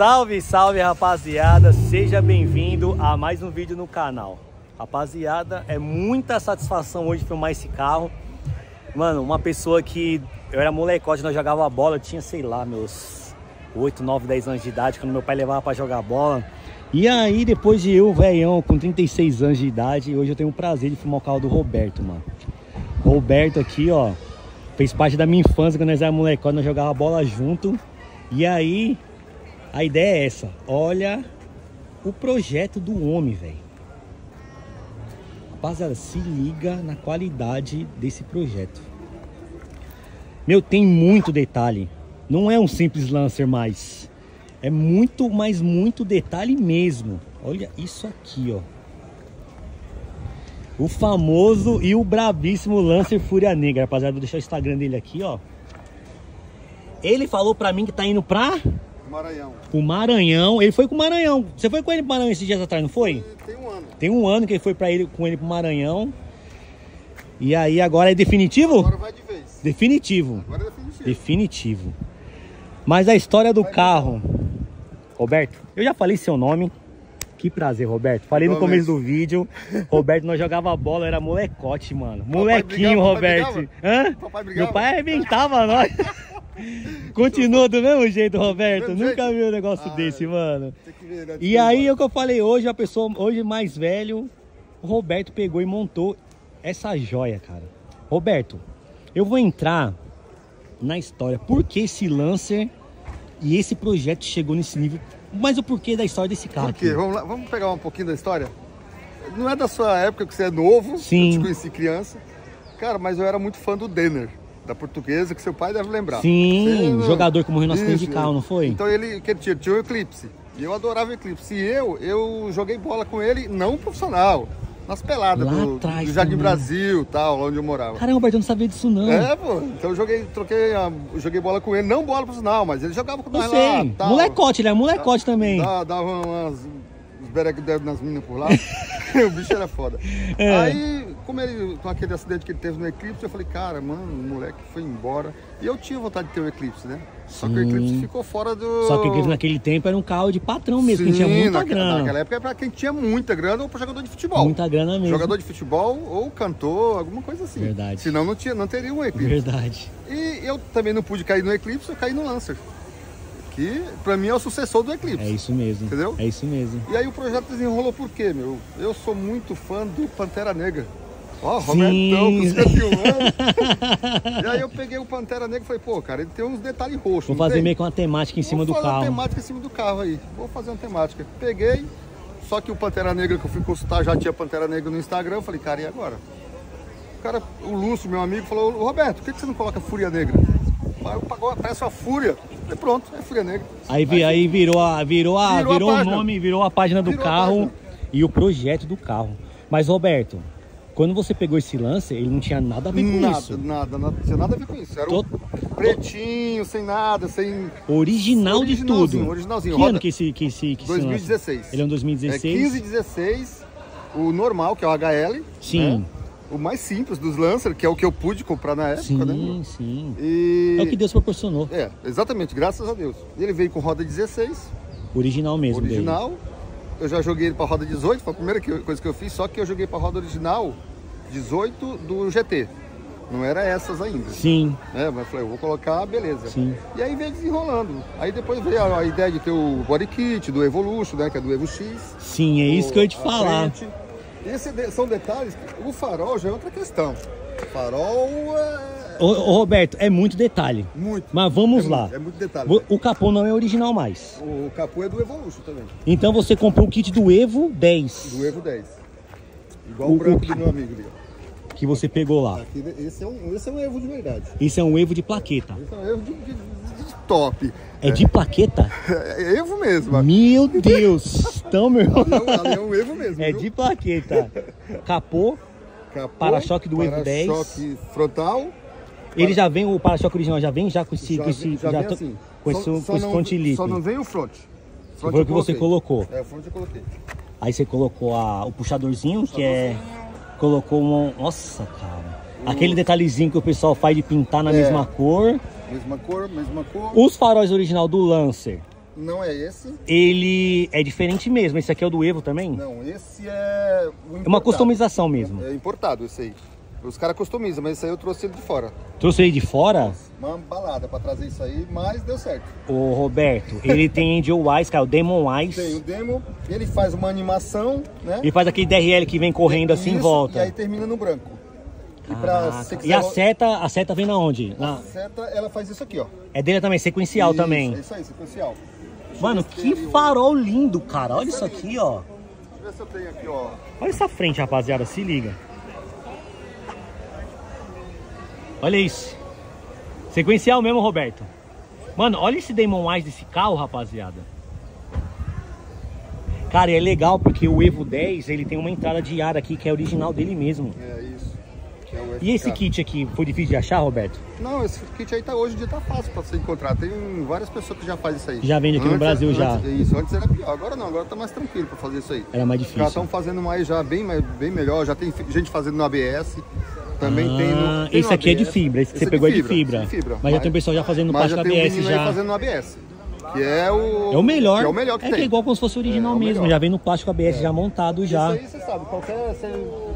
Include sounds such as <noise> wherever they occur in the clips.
Salve, salve rapaziada, seja bem-vindo a mais um vídeo no canal. Rapaziada, é muita satisfação hoje filmar esse carro. Mano, uma pessoa que eu era molecote, nós jogava bola, eu tinha, sei lá, meus 8, 9, 10 anos de idade, quando meu pai levava pra jogar bola. E aí, depois de eu, velhão, com 36 anos de idade, hoje eu tenho o prazer de filmar o carro do Roberto, mano. Roberto aqui, ó, fez parte da minha infância, quando nós éramos molecote, nós jogava bola junto. E aí, a ideia é essa. Olha o projeto do homem, velho. Rapaziada, se liga na qualidade desse projeto. Meu, tem muito detalhe. Não é um simples Lancer mais. É muito, mas muito detalhe mesmo. Olha isso aqui, ó. O famoso e o brabíssimo Lancer Fúria Negra. Rapaziada, vou deixar o Instagram dele aqui, ó. Ele falou pra mim que tá indo pra... Maranhão. O Maranhão. Ele foi com o Maranhão. Você foi com ele pro Maranhão esses dias atrás, não foi? Tem um ano. Tem um ano que ele foi para ele com ele pro Maranhão. E aí agora é definitivo? Agora vai de vez. Definitivo. Agora é definitivo. Definitivo. Mas a história do carro. Roberto, eu já falei seu nome. Que prazer, Roberto. Falei no começo do vídeo. Roberto, nós jogava bola, era molecote, mano. Papai Molequinho, brigava, papai Roberto. Hã? Papai brigava? Meu pai arrebentava nós. <laughs> Continua do mesmo jeito, Roberto. mesmo Nunca jeito? vi um negócio Ah, desse, mano. Que ver, né? E aí é o que eu falei hoje, a pessoa hoje mais velho, o Roberto pegou e montou essa joia, cara. Roberto, eu vou entrar na história. Por que esse Lancer e esse projeto chegou nesse nível? Mas o porquê da história desse carro Por quê? aqui? Vamos lá, vamos pegar um pouquinho da história? Não é da sua época que você é novo, Sim. eu te conheci criança. Cara, mas eu era muito fã do Denner, da portuguesa, que seu pai deve lembrar. Sim, Você- jogador que morreu no acidente de carro, não foi? Então ele, que ele tinha, tinha o Eclipse. E eu adorava o Eclipse. E eu, eu joguei bola com ele, não profissional, nas peladas Lá do, atrás do Jardim também. Brasil tal, onde eu morava. Caramba, Roberto, eu não sabia disso não. É, pô. Então eu joguei, troquei, joguei bola com ele, não bola profissional, mas ele jogava com nós lá. Tal. Molecote, ele é molecote também. Dava, dava umas bereque nas minas por lá. <laughs> <laughs> o bicho era foda. É. Aí, como ele, com aquele acidente que ele teve no Eclipse, eu falei, cara, mano, o moleque foi embora. E eu tinha vontade de ter o Eclipse, né? Só que o Sim. Eclipse ficou fora do. Só que aquele- naquele tempo era um carro de patrão mesmo, que tinha Sim, muita naquela, grana. Naquela época era pra quem tinha muita grana ou pra jogador de futebol. Muita grana mesmo. Jogador de futebol ou cantor, alguma coisa assim. Verdade. Senão não, tinha, não teria um Eclipse. Verdade. E eu também não pude cair no Eclipse, eu caí no Lancer. Que pra mim é o sucessor do Eclipse. É isso mesmo. Entendeu? É isso mesmo. E aí o projeto desenrolou por quê, meu? Eu sou muito fã do Pantera Negra. Ó, Sim. Robertão, com 51 anos. e aí eu peguei o Pantera Negra e falei, pô, cara, ele tem uns detalhes roxos. Vou fazer tem? meio que uma temática em cima Vou do fazer carro. uma temática em cima do carro aí. Vou fazer uma temática. Peguei, só que o Pantera Negra que eu fui consultar já tinha Pantera Negra no Instagram. Eu falei, cara, e agora? O cara, o Lúcio, meu amigo, falou, Roberto, por que que você não coloca Fúria Negra? Aí pagou, parece uma Fúria. Falei, pronto, é Fúria Negra. Aí, vi- aí virou a virou a Virou a virou o página. nome, virou a página do Virou a carro página. e o projeto do carro. Mas Roberto, quando você pegou esse lance, ele não tinha nada a ver com Nada, isso. nada, nada, não tinha nada a ver com isso. Era um Tô- pretinho, sem nada, sem. Original de tudo. Originalzinho. Que Roda- ano que esse que esse que esse lance? 2016. Ele é um É 2016. 15 e 16, o normal, que é o HL. Sim. né? O mais simples dos Lancer, que é o que eu pude comprar na época, Sim, né? sim. E... É o que Deus proporcionou. É, exatamente, graças a Deus. Ele veio com roda 16, Original mesmo original. Eu já joguei ele pra roda 18, foi a primeira coisa que eu fiz, só que eu joguei pra roda original 18 do GT. Não era essas ainda. Sim, né? Mas eu falei, eu vou colocar, beleza. sim. E aí veio desenrolando. Aí depois veio a, a ideia de ter o body kit do Evolution, né? Que é do Evo X. Sim, é isso que eu ia te falar. frente. Esse são detalhes. O farol já é outra questão. O farol é Ô, Roberto, é muito detalhe. muito. Mas vamos é lá. Muito, é muito detalhe. O- O capô não é original mais. O capô é do Evolution também. Então você comprou o kit do Evo 10 Do Evo 10. Igual O- o, branco do meu amigo ali. que você pegou lá. Aqui, esse, é um, esse é um Evo de verdade. Esse é um Evo de plaqueta. Esse é um Evo de, de- de- top. É de plaqueta? <laughs> É Evo mesmo. Meu Deus! Então, meu irmão, Ali é um- é Evo mesmo. <laughs> é viu? de plaqueta. Capô, Capô, para-choque do Evo 10. Para-choque frontal. Ele já vem, o para-choque original já vem já com esse, já, com esse, já já assim. com Só- esse, só com esse. Só não vem o front. Front Foi o que você colocou. É, o front eu coloquei. Aí você colocou a- o puxadorzinho, que é. Colocou um. Nossa, cara. Aquele detalhezinho que o pessoal faz de pintar na É. mesma cor. Mesma cor, mesma cor. Os faróis original do Lancer Não é esse? Ele é diferente mesmo. Esse aqui é o do Evo também? Não, esse é É uma customização mesmo. É importado esse aí. Os caras customizam, mas esse aí eu trouxe ele de fora. Trouxe ele de fora? Uma balada pra trazer isso aí, mas deu certo. Ô, Roberto, ele tem Angel Eyes, cara, o Demon Tem o Eyes. demo, ele faz uma animação, né? Ele faz aquele DRL que vem correndo assim em Isso, volta. E aí termina no branco. E, pra, E a seta, a seta vem na onde? a Na- seta, ela faz isso aqui, ó. É dele também, sequencial Isso, também. É isso aí, sequencial. Deixa Mano, que farol lindo, cara. Olha isso aqui, ó. Deixa eu ver se eu tenho aqui, ó. Olha essa frente, rapaziada. Se liga. Olha isso. Sequencial mesmo, Roberto. Mano, olha esse Demon Eyes desse carro, rapaziada. Cara, é legal porque o Evo 10, ele tem uma entrada de ar aqui que é original dele mesmo. É isso. é E esse kit aqui, foi difícil de achar, Roberto? Não, esse kit aí tá, hoje em dia tá fácil pra você encontrar. Tem várias pessoas que já fazem isso aí. Já vende aqui no Brasil, já. antes- Isso, antes era pior. Agora não, agora tá mais tranquilo pra fazer isso aí. Era mais Já difícil. estão fazendo mais já bem, bem melhor. Já tem gente fazendo no ABS. Também tem no. Ah, tem esse no aqui é de ABS. fibra, esse que você é pegou é de fibra. esse fibra. Mas já tem o pessoal já fazendo no mas plástico já tem um ABS aí já. fazendo no ABS. Que é o. É o melhor. que é o melhor que é tem. que é igual como se fosse original É, é mesmo. Já vem no plástico ABS já montado já. Isso aí você sabe, qualquer.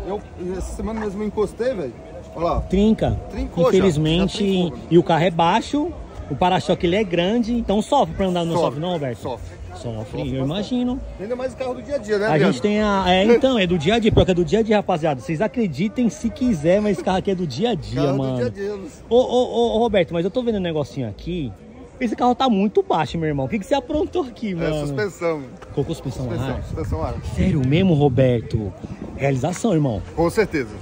eu, essa semana mesmo eu encostei, velho. Olha lá. Trinca. Trincou já, Infelizmente. já trincou, né? e o carro é baixo, o para-choque ele é grande, então sofre pra andar, não sofre, não, Roberto? Sofre. Sofre, Sofre eu imagino. Ainda mais o carro do dia a dia, né, A Adriano? gente tem a. É, então, é do dia a dia, porque é do dia a dia, rapaziada. Vocês acreditem se quiser, mas esse carro aqui é do dia a dia, Carro mano. do dia a dia. Ô, ô, ô, Roberto, mas eu tô vendo um negocinho aqui. Esse carro tá muito baixo, meu irmão. O que, que você aprontou aqui, É mano? suspensão. Colocou suspensão a Suspensão, ar? suspensão ar. Sério mesmo, Roberto? Realização, irmão. Com certeza.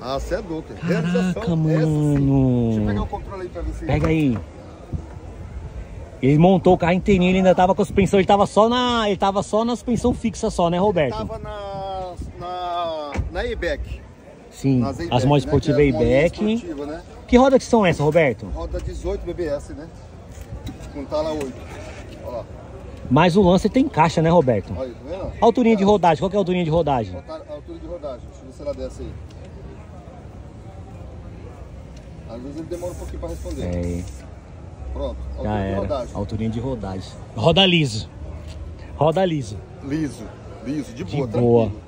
Ah, você é adulto. Caraca, Deixa eu pegar o mano. controle aí pra ver se. Pega aí. Ele montou o carro inteirinho, ele ainda tava com a suspensão, ele tava só na, ele tava só na suspensão fixa só, né, Roberto? Tava na. na. na EBEC. Sim, Nas as esportivas né? que é a esportiva, né? Que roda que são essas, Roberto? Roda 18 BBS, né? Com tala 8. Olha lá. Mas o Lancer tem caixa, né, Roberto? Olha, tá vendo? Alturinha de rodagem, qual que é a alturinha de rodagem? Altar- altura de rodagem. Deixa eu ver se ela desce aí. Às vezes ele demora um pouquinho pra responder. É, Pronto. Já de era. rodagem. Alturinha de rodagem. Roda liso. Roda liso. Liso. Liso, de De boa, boa. tranquilo.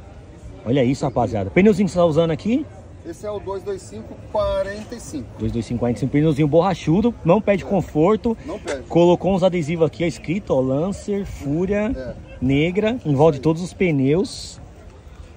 Olha isso, rapaziada. Pneuzinho que você tá usando aqui? Esse é o 22545. 2255, pneuzinho borrachudo, não pede conforto. Não perde. Colocou uns adesivos aqui, ó, escrito, ó, Lancer, Fúria, É. Negra, em volta de todos os pneus.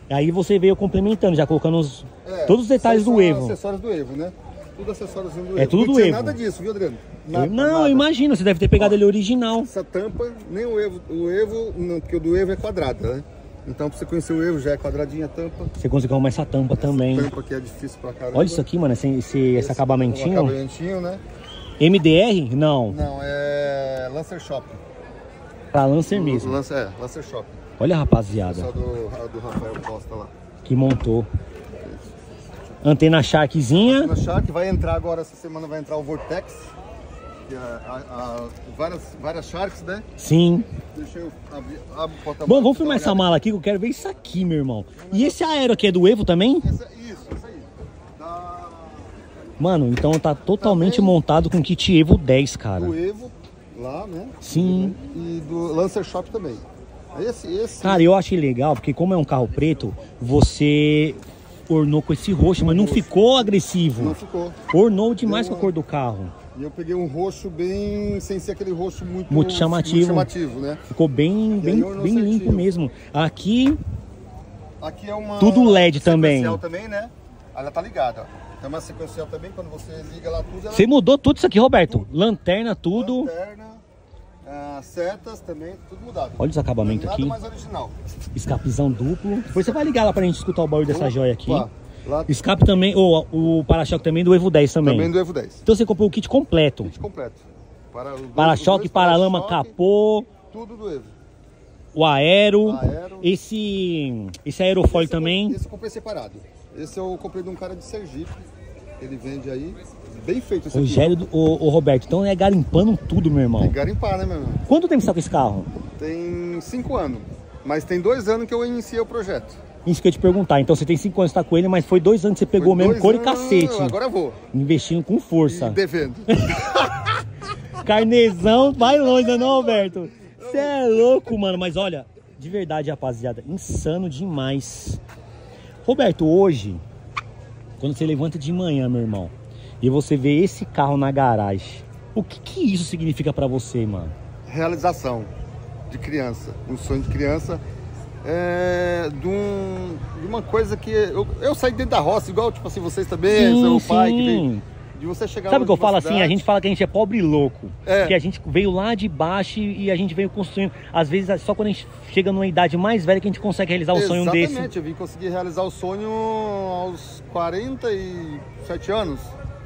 Aí você veio complementando, já colocando os, É, todos os detalhes do Evo. acessórios do Evo, né? Tudo acessórios do Evo. É tudo não do Evo. nada disso, viu, Adriano? Nada, não, nada. eu imagino, você deve ter pegado ele original. Essa tampa, nem o Evo. O Evo, não, porque o do Evo é quadrada, né? Então, pra você conhecer o Evo, já é quadradinha a tampa. Você conseguiu arrumar essa tampa também. Tampa que é difícil pra caramba. Olha isso aqui, mano, esse, esse, esse Um acabamentinho. acabamentinho, né? MDR? Não, Não, é Lancer Shop. pra Lancer mesmo. Lancer, é, Lancer Shop. Olha, Só rapaziada, do, do Rafael Costa lá. que montou. Antena Sharkzinha. Na Shark vai entrar agora, essa semana vai entrar o Vortex. É a, a- várias, várias Sharks, né? Sim. Deixa eu abrir, abre o porta Bom, vamos filmar essa mala aqui que eu quero ver isso aqui, meu irmão. E esse aero aqui é do Evo também? Essa, isso, isso aí. Da, Mano, então tá totalmente Também. montado com kit Evo 10, cara. do Evo, lá, né? Sim. E do Lancer Shop também. Esse, esse. Cara, eu achei legal, porque como é um carro preto, você ornou com esse roxo, mas não ficou Não agressivo. ficou. Ornou demais Deu com a uma- cor do carro. E eu peguei um roxo bem. sem ser aquele roxo muito. Muito chamativo. muito chamativo, né? Ficou bem, bem, bem limpo mesmo. Aqui, Aqui é uma. Tudo LED também. sequencial também, né? Ela tá ligada. Tem uma sequencial também, quando você liga lá tudo, ela você mudou tudo isso aqui, Roberto. Lanterna, tudo. Lanterna, ah, setas também, tudo mudado. Olha os acabamentos Nada aqui. mais original. Escapezão duplo. Depois você vai ligar lá pra gente escutar o barulho dessa joia aqui. Opa, Lá Escape também, ou o para-choque também do Evo 10 também. também do Evo 10. Então você comprou o kit completo. Kit completo. Para os dois- Para-choque, os dois paralama, para-choque, capô, Tudo do Evo. o aero. Aero. Esse, esse aerofólio Esse eu- também. Esse eu comprei separado. Esse eu comprei de um cara de Sergipe. Ele vende aí. Bem feito esse aqui. Rogério, do- o, o Roberto, então é garimpando tudo, meu irmão. Tem que garimpar, né, meu irmão? Quanto tempo você tá com esse carro? Tem cinco anos. Mas tem dois anos que eu iniciei o projeto. Isso que eu ia te perguntar. Então você tem 5 anos que tá com ele, mas foi dois anos que você pegou Foi mesmo cor e cacete. Agora eu vou. Investindo com E força. devendo. <laughs> Carnezão vai longe, né, não, Roberto? Você é louco, mano. Mas olha, de verdade, rapaziada, insano demais. Roberto, hoje, quando você levanta de manhã, meu irmão, e você vê esse carro na garagem, o que, que isso significa pra você, mano? Realização de criança, um sonho de criança. É, de, um- de uma coisa que eu, eu saí dentro da roça, igual tipo assim, vocês também, Sim, seu pai, que sim. veio, de você chegar Sabe o que eu falo assim? A cidade- gente fala que a gente é pobre e louco. É. Que a gente veio lá de baixo e a gente veio construindo. Às vezes, só quando a gente chega numa idade mais velha que a gente consegue realizar um sonho desse. Exatamente, eu vim conseguir realizar o sonho aos 47 anos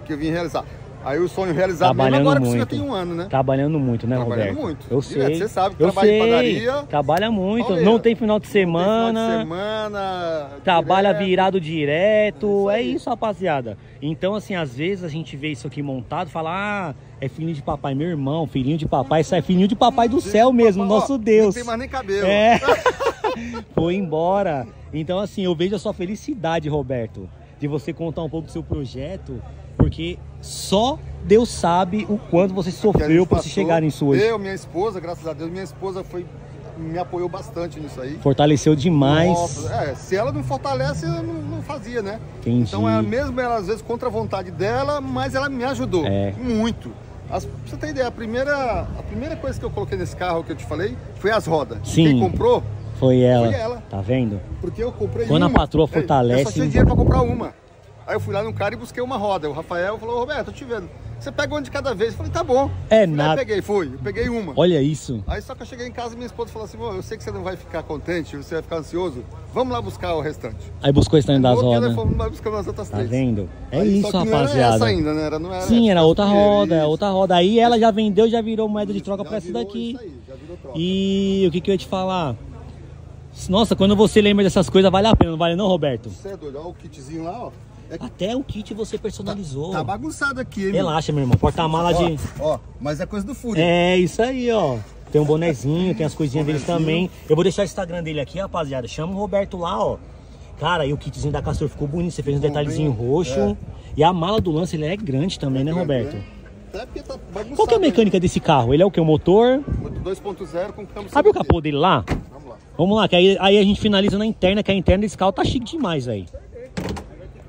que eu vim realizar. Aí o sonho realizado Trabalhando agora que você já muito. tem um ano, né? Trabalhando muito, né, Trabalhando Roberto? muito. Eu Direto, sei. você sabe que eu trabalha em sei. padaria. Trabalha muito. Olha, não tem final de Tem final semana. de semana. Trabalha direto. virado direto. Isso é isso, rapaziada. Então, assim, às vezes a gente vê isso aqui montado e fala, ah, é filhinho de papai, meu irmão, filhinho de papai, isso é filhinho de papai do céu mesmo, Ó, nosso Não Deus. tem mais nem cabelo. É. <laughs> Foi embora. Então, assim, eu vejo a sua felicidade, Roberto, de você contar um pouco do seu projeto, porque só Deus sabe o quanto você a sofreu para se chegar nisso hoje. Eu, minha esposa, graças a Deus, minha esposa foi me apoiou bastante nisso aí. Fortaleceu demais. Nossa, é, se ela não fortalece, eu não, não fazia, né? Entendi. Então, ela, mesmo ela, às vezes, contra a vontade dela, mas ela me ajudou É. muito. As, pra você ter ideia, a primeira, a primeira coisa que eu coloquei nesse carro que eu te falei foi as rodas. Sim. Quem comprou, Foi ela. Foi ela. Tá vendo? porque eu comprei Quando a uma. patroa Ei, fortalece- Eu só tinha dinheiro pra comprar uma. Aí eu fui lá no cara e busquei uma roda. O Rafael falou, Roberto, tô te vendo. Você pega uma de cada vez. Eu falei, tá bom. É nada. peguei, fui. Eu peguei uma. Olha isso. Aí só que eu cheguei em casa e minha esposa falou assim, "Vô, eu sei que você não vai ficar contente, você vai ficar ansioso. Vamos lá buscar o restante. Aí buscou o stand das rodas. nós fomos lá buscando as outras Tá três. vendo? É Aí, isso, que Não era rapaziada. essa ainda, né? Era, não era Sim, era outra roda, é isso. outra roda. Aí ela já vendeu, já virou moeda de troca Já pra essa daqui. aí, já virou troca. E o que, que eu ia te falar? Nossa, quando você lembra dessas coisas, vale a pena, não vale não, Roberto? Você é doido, olha o kitzinho lá, ó. É Até o kit você personalizou. tá bagunçado aqui, hein? Relaxa, meu irmão. Porta-mala de. Ó, mas é coisa do Fúria. É isso aí, ó. Tem um bonezinho, tem as coisinhas deles também. Eu vou deixar o Instagram dele aqui, rapaziada. Chama o Roberto lá, ó. Cara, e o kitzinho da Castor ficou bonito. Você fez um detalhezinho roxo. é. E a mala do lance, ele é grande também, né, Roberto? Até porque tá bagunçado. Qual que é a mecânica desse carro? Ele é o que? O motor? Motor 2.0 com câmbio Abre o capô dele lá. Vamos lá. Vamos lá, que aí, aí a gente finaliza na interna, que a interna desse carro tá chique demais, velho.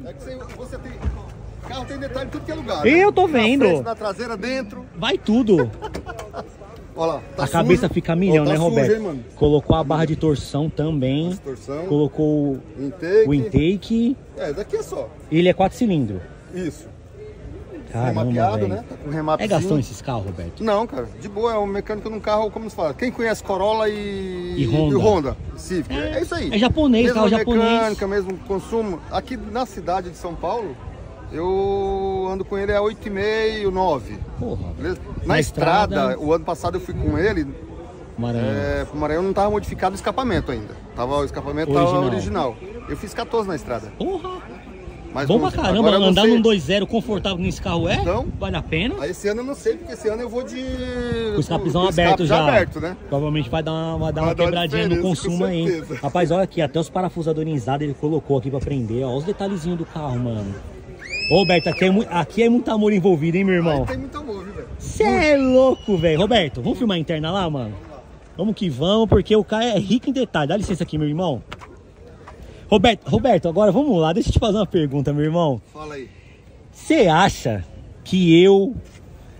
É que você, você tem... O carro tem detalhe tudo que é lugar. Eu tô Na vendo. frente, na traseira, dentro. Vai tudo. Olha lá. tá a cabeça sujo. fica milhão, Ó, tá né, sujo, Roberto? hein, mano? Colocou a barra de torção também. Distorção. Colocou Intake. o intake. É, daqui é só. Ele é 4 cilindros. Isso. Caramba, Remapeado, né? Tá com remate. É gastão esses carros, Roberto? Não, cara, de boa, é um mecânico num carro, como se fala. Quem conhece Corolla e, E Honda. o Honda Civic, é, isso aí. é japonês, Mesma carro japonês. mecânica, mesmo consumo. Aqui na cidade de São Paulo, eu ando com ele a 8,5, 9. Porra. Beleza? Na, Na estrada, estrada- o ano passado eu fui com ele, Maranhão. é, Maranhão não tava modificado o escapamento ainda. Tava, o escapamento Original. original. Eu fiz 14 na estrada. Porra. Mas Bom pra caramba, agora andar sei- num 2.0 confortável nesse carro é? Então? Vale a pena? Aí esse ano eu não sei, porque esse ano eu vou de. O escapizão com o escape aberto já. aberto, né? Provavelmente vai dar uma, vai dar Vai uma dar quebradinha no consumo aí. Rapaz, olha aqui, até os parafusadorizados ele colocou aqui pra prender. Ó, os detalhezinhos do carro, mano. Roberto, aqui é, aqui é muito amor envolvido, hein, meu irmão? Aí tem muito amor, viu, velho? Você é louco, velho. Roberto, vamos filmar a interna lá, mano? Vamos que vamos, porque o cara é rico em detalhes. Dá licença aqui, meu irmão. Roberto, Roberto, agora vamos lá. Deixa eu te fazer uma pergunta, meu irmão. Fala aí. Você acha que eu,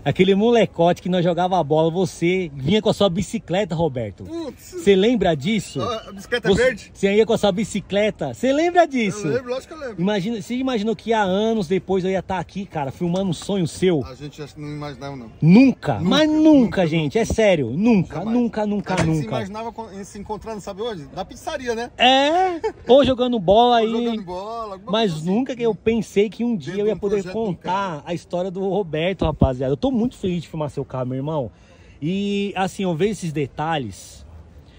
aquele molecote que nós jogava bola, você vinha com a sua bicicleta, Roberto? Putz, Você lembra disso? a bicicleta Você, verde? você ia com a sua bicicleta? Você lembra disso? Eu lembro, lógico que eu lembro. Imagina, você imaginou que há anos depois eu ia estar aqui, cara, filmando um sonho seu? A gente não imaginava, não. Nunca, mas nunca, gente, é sério, nunca, Jamais. nunca, nunca, a gente se nunca. imaginava con- se encontrando, sabe onde? Na pizzaria, né? É, ou jogando bola aí, Jogando bola. mas assim. nunca que eu pensei que um dia Dentro eu ia poder contar a história do Roberto, rapaziada. Eu tô muito feliz de filmar seu carro, meu irmão. E assim, eu vejo esses detalhes.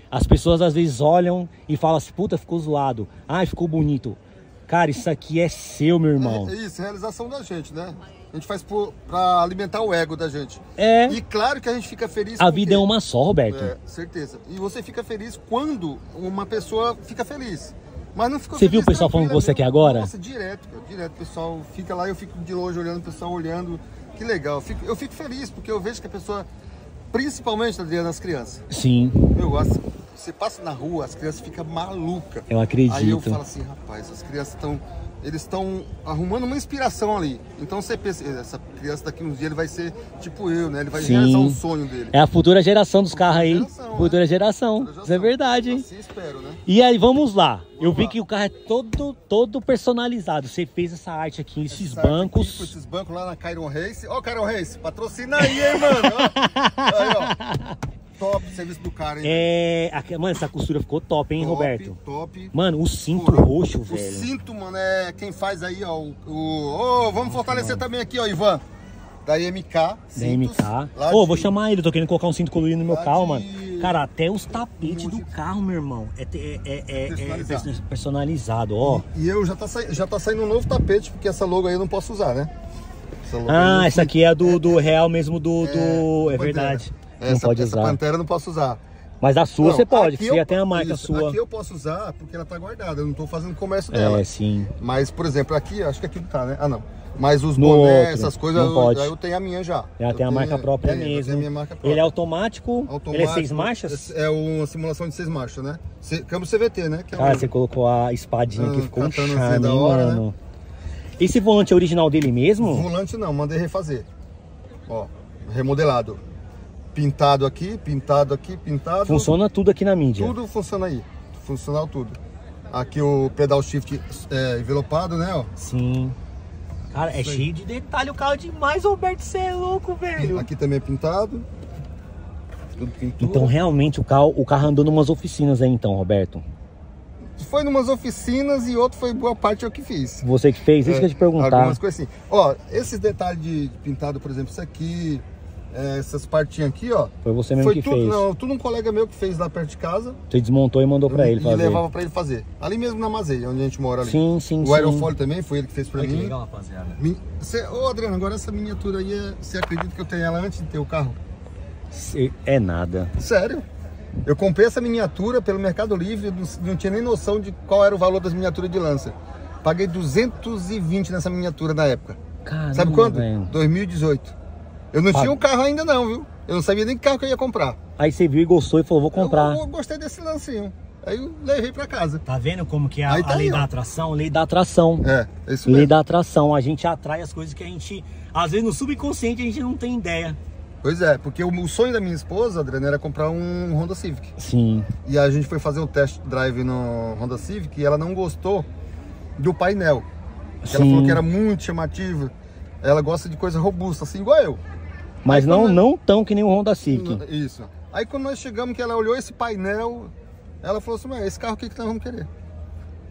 As pessoas às vezes olham e falam assim, puta, ficou zoado. Ai, ficou bonito. Cara, isso aqui é seu, meu irmão. É, é isso, realização da gente, né? A gente faz por, pra alimentar o ego da gente. É, E claro que a gente fica feliz a vida é uma só, Roberto. É, certeza. E você fica feliz quando uma pessoa fica feliz. Mas não ficou Você viu o pessoal falando com você aqui agora? Nossa, direto, cara, direto. O pessoal fica lá, eu fico de longe olhando, o pessoal olhando. Que legal. Eu fico, eu fico feliz porque eu vejo que a pessoa Principalmente, Adriano, as crianças. Sim, Meu, as- você passa na rua, as crianças ficam malucas. eu acredito. Aí eu falo assim, rapaz, as crianças estão. Eles estão arrumando uma inspiração ali. Então você pensa, essa criança daqui uns dias ele vai ser tipo eu, né? Ele vai Sim. realizar um sonho dele. É a futura geração dos carros aí. geração, né? Futura geração. Futura Isso é verdade, hein? Assim espero, né? E aí, vamos lá. eu vi lá. que o carro é todo, todo personalizado. Você fez essa arte aqui, esses Essa bancos. Aqui, esses bancos lá na Cairon Race. Ó, Cairon Race, patrocina aí, hein, mano? <laughs> Aí, ó. Top serviço do cara, hein? É. mano, essa costura ficou top, hein, top, Roberto? Top. Mano, o cinto Pô, roxo, o velho. cinto, mano, é quem faz aí, ó. O, o- Ô, vamos fortalecer também aqui, ó, Ivan. Da MK. Da cintos, MK. lá Ô, de- vou chamar ele, tô querendo colocar um cinto colorido no meu lá carro, de- mano. Cara, até os tapetes do carro, meu irmão, é, é, é, é- é Personalizado. perso- personalizado, ó. E eu já tá, já tá saindo um novo tapete, porque essa logo aí eu não posso usar, né? Essa Ah, essa aqui é do, do real mesmo do. do... É, Pantera. verdade. Não Essa, pode essa usar. pantera eu não posso usar. Mas a sua Não, você pode, que você já tem a marca isso, sua. Aqui eu posso usar porque ela tá guardada, eu não tô fazendo comércio dela. É, sim. Mas, por exemplo, aqui, acho que aqui não tá, né? Ah, não. Mas os No bonés, outro, essas coisas, não eu, pode. eu tenho a minha já. Ela Eu tem a marca própria é, mesmo. minha marca própria. Ele é automático, ele é seis Automático, marchas? É uma simulação de seis marchas, né? Câmbio CVT, né? Que é Cara, um- você colocou a espadinha Ah, ficou um katanazinha charme, da hora, né? mano. Esse volante é original dele mesmo? Volante não, mandei refazer. Ó, remodelado. Pintado aqui, pintado aqui, pintado. Funciona tudo aqui na mídia. Tudo funciona aí. Funcional tudo. Aqui o pedal shift é, envelopado, né? Ó. Sim. Cara, é cheio de detalhe o carro demais, Roberto. Você é louco, velho. Aqui também é pintado. Tudo pintura. Então, realmente, o carro, o carro andou numas oficinas aí, então, Roberto. Foi numas oficinas e outro foi boa parte eu que fiz. Você que fez, isso que eu te perguntar. É, Algumas coisas assim. Ó, esses detalhes de pintado, por exemplo, isso aqui, é, essas partinhas aqui, ó. Foi você mesmo foi que tudo, fez. não, tudo um colega meu que fez lá perto de casa. Você desmontou e mandou pra ele e fazer. levava pra ele fazer. Ali mesmo na Mazeia, onde a gente mora ali. Sim, sim, O sim. aerofólio também foi ele que fez pra Olha que mim. legal, rapaziada. Mi- Cê, ô Adriano, agora essa miniatura aí, é- você acredita que eu tenho ela antes de ter o carro? É nada. Sério? Eu comprei essa miniatura pelo Mercado Livre, não, não tinha nem noção de qual era o valor das miniaturas de lança. Paguei 220 nessa miniatura na época. Caramba, Sabe quando? velho. 2018. Eu não Pag- tinha um carro ainda não, viu? Eu não sabia nem que carro que eu ia comprar. Aí você viu e gostou e falou, vou comprar. Eu, eu gostei desse lancinho. Aí eu levei pra casa. Tá vendo como que é a, tá a lei aí, da atração? Lei da atração. É, é isso Lei mesmo. da atração. A gente atrai as coisas que a gente, às vezes no subconsciente, a gente não tem ideia. Pois é, porque o, o sonho da minha esposa, Adriano, era comprar um Honda Civic. Sim. E a gente foi fazer o test drive no Honda Civic e ela não gostou do painel. Ela Sim. falou que era muito chamativo. Ela gosta de coisa robusta, assim igual eu. Mas Aí não, quando- não tão que nem o Honda Civic. Isso. Aí quando nós chegamos, que ela olhou esse painel, ela falou assim, "Mas esse carro aqui que nós vamos querer.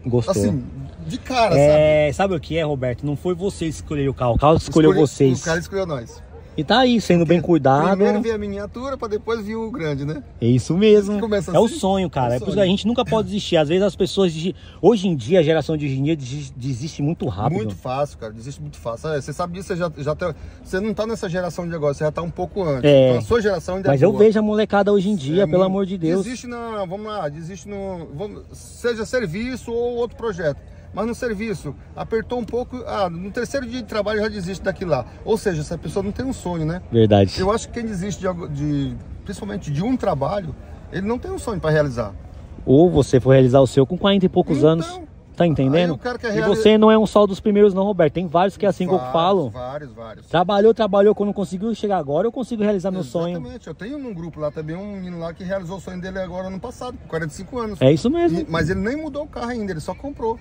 Gostou. Assim, de cara, sabe? é, sabe o que é, Roberto? Não foi você que escolheu o carro, o carro escolheu Escolhi- vocês. O cara escolheu nós. E tá aí, sendo bem cuidado. Primeiro veio a miniatura, pra depois vir o grande, né? É isso mesmo. Começa É o assim? sonho, cara. É É o isso sonho. que a gente nunca pode desistir. Às vezes as pessoas. Hoje em dia, a geração de hoje em dia desi- desiste muito rápido. Muito fácil, cara. Desiste muito fácil. É, você sabe disso, você já, já tá, Você não tá nessa geração de agora, você já tá um pouco antes. É. Então a sua geração ainda Mas é eu boa. vejo a molecada hoje em dia, É pelo amor de Deus. Desiste na. Vamos lá, desiste no. Vamos, seja serviço ou outro projeto. Mas no serviço, apertou um pouco. Ah, no terceiro dia de trabalho já desiste daquilo lá. Ou seja, essa pessoa não tem um sonho, né? Verdade. Eu acho que quem desiste de, de principalmente de um trabalho, ele não tem um sonho para realizar. Ou você for realizar o seu com 40 e poucos Então, anos. Tá entendendo? E você não é um só dos primeiros, não, Roberto. Tem vários que é assim que eu Vários, falo. Vários, vários. Trabalhou, trabalhou, quando conseguiu chegar agora, eu consigo realizar meu sonho. Exatamente. Eu tenho num grupo lá também um menino lá que realizou o sonho dele agora ano passado, com 45 anos. É isso mesmo. E- mas ele nem mudou o carro ainda, ele só comprou.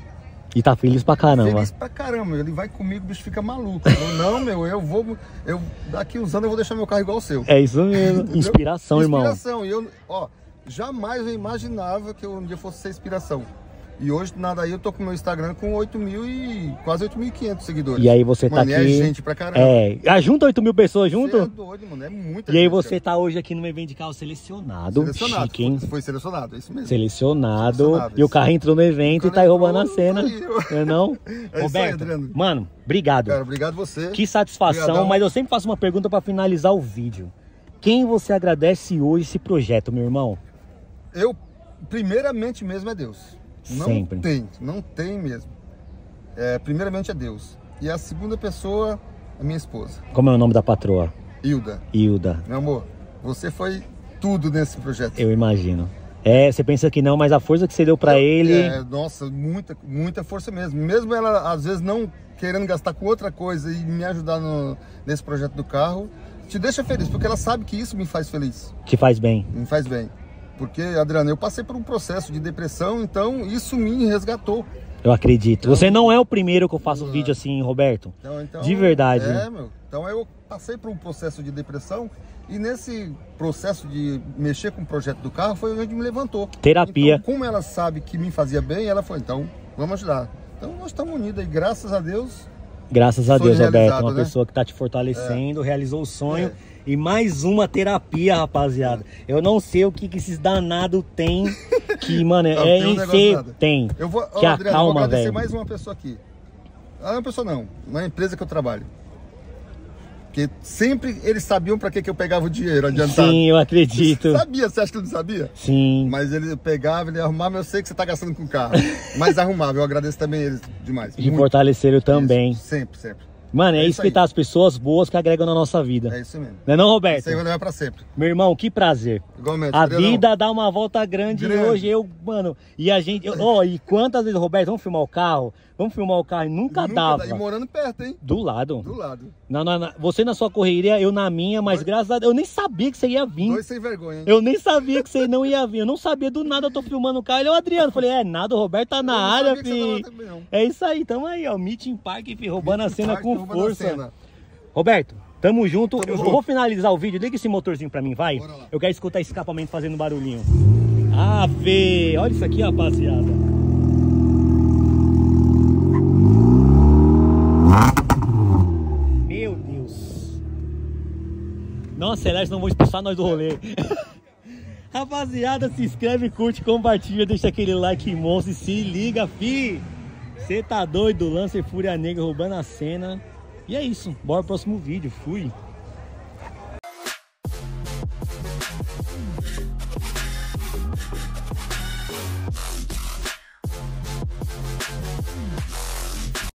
E tá feliz pra caramba. Feliz pra caramba. Ele vai comigo, o bicho fica maluco. Eu, não, meu, eu vou. Eu, daqui uns anos eu vou deixar meu carro igual o seu. É isso mesmo. <laughs> Inspiração, irmão. Inspiração. E eu, ó, jamais eu imaginava que eu um dia fosse ser inspiração. E hoje, nada aí, eu tô com meu Instagram com 8 mil e quase 8.500 seguidores. E aí você tá Mano, e aqui. é gente pra caramba. É. Ah, junta 8 mil pessoas Você é junto? doido, mano. É muita E aí gente, você cara. tá hoje aqui no evento de carro selecionado. Selecionado. Chique, hein? Foi, foi selecionado, é isso mesmo. Selecionado. Selecionado, E o carro entrou no evento e tá aí roubando a cena. tá aí. Não é não? <laughs> isso aí, Roberto, Adriano. mano, obrigado. Cara, obrigado você. Que satisfação, Obrigadão. mas eu sempre faço uma pergunta pra finalizar o vídeo. Quem você agradece hoje esse projeto, meu irmão? Eu, primeiramente mesmo, é Deus. Não Sempre. tem, não tem mesmo. É, primeiramente é Deus. E a segunda pessoa é minha esposa, Como é o nome da patroa? Hilda. Hilda. Meu amor, Você foi tudo nesse projeto. Eu imagino. É, você pensa que não, mas a força que você deu para ele. É, nossa, muita, muita força mesmo. Mesmo ela, às vezes, não querendo gastar com outra coisa e me ajudar no, nesse projeto do carro, te deixa feliz, porque ela sabe que isso me faz feliz. Que faz bem. Me faz bem. Porque, Adriano, eu passei por um processo de depressão, então isso me resgatou. Eu acredito. Então, Você não é o primeiro que eu faço é. vídeo assim, Roberto. Então, então, de verdade. É, meu. Então eu passei por um processo de depressão e nesse processo de mexer com o projeto do carro foi onde me levantou. Terapia. Então, como ela sabe que me fazia bem, ela falou, então vamos ajudar. Então nós estamos unidos aí, graças a Deus. Graças a Deus, Roberto. Uma né? pessoa que está te fortalecendo, é. realizou o sonho. É. E mais uma terapia, rapaziada. Eu não sei o que, que esses danados têm que, <laughs> mano, não, é em um tem. Eu vou, que ó, Adriano, acalma, vou agradecer véio. mais uma pessoa aqui. Ah, uma pessoa não, uma empresa que eu trabalho. Porque sempre eles sabiam para que, que eu pegava o dinheiro adiantado. Sim, eu acredito. Você sabia, você acha que eu não sabia? Sim. Mas ele pegava, ele arrumava, eu sei que você está gastando com o carro. mas arrumava, eu agradeço também eles demais. De fortaleceram também. Sempre, sempre. Mano, é, é isso que tá as pessoas boas que agregam na nossa vida. É isso mesmo. Não é não, Roberto? Isso aí vai levar pra sempre. Meu irmão, que prazer. Igualmente. A vida dá uma volta grande, grande, e hoje eu, mano, e a gente, ó, oh, e quantas vezes, Roberto, vamos filmar o carro? Vamos filmar o carro e nunca, nunca dava. Dá. E morando perto, hein? Do lado. Do lado. Na, na, você na sua correria, eu na minha, mas Dois... graças a Deus, eu nem sabia que você ia vir. Dois sem vergonha, hein? Eu nem sabia que você não ia vir. Eu não sabia do nada, eu tô filmando o carro. Ele é o Adriano. Falei, é nada, o Roberto tá eu na área, filho. É isso aí, tamo aí, ó. Meeting Park, filho, roubando Meeting a cena Park, com força. Roberto, tamo junto. Tamo eu junto. vou finalizar o vídeo. Liga esse motorzinho pra mim, vai. Eu quero escutar escapamento fazendo barulhinho. Ave! Olha isso aqui, rapaziada. Não acelere, senão vão expulsar nós do rolê. <laughs> Rapaziada, se inscreve, curte, compartilha, deixa aquele like monstro e se liga, fi! Você tá doido? Lancer Fúria Negra roubando a cena. E é isso, bora pro próximo vídeo. Fui!